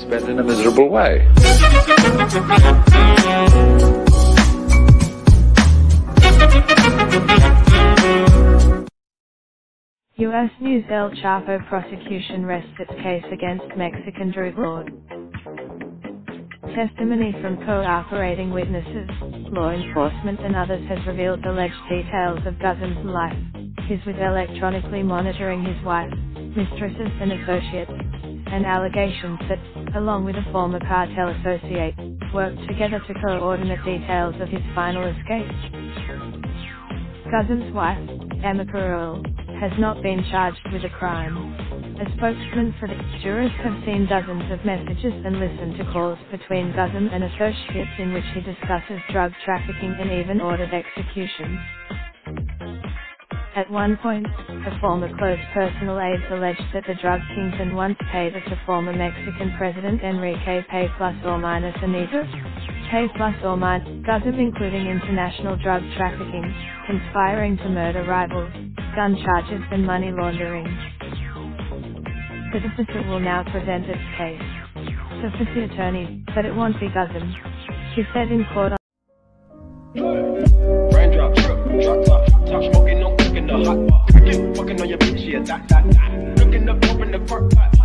spent in a miserable way. U.S. News El Chapo prosecution rests its case against Mexican drug lord. Testimony from cooperating witnesses, law enforcement and others has revealed alleged details of Guzman's life, his with electronically monitoring his wife, mistresses and associates, and allegations that, along with a former cartel associate, worked together to coordinate details of his final escape. Guzman's wife, Emma Coronel, has not been charged with a crime. A spokesman for the jurors have seen dozens of messages and listened to calls between Guzman and associates in which he discusses drug trafficking and even ordered executions. At one point, a former close personal aide alleged that the drug kingpin once paid to former Mexican President Enrique Pay plus or minus Anita. Pay plus or minus, including international drug trafficking, conspiring to murder rivals, gun charges and money laundering. The defendant will now present its case. Sophisticated attorney, but it won't be Guzman. She said in court on Fucking on your bitch, yeah, dot, dot, dot. Looking up, open the court pot.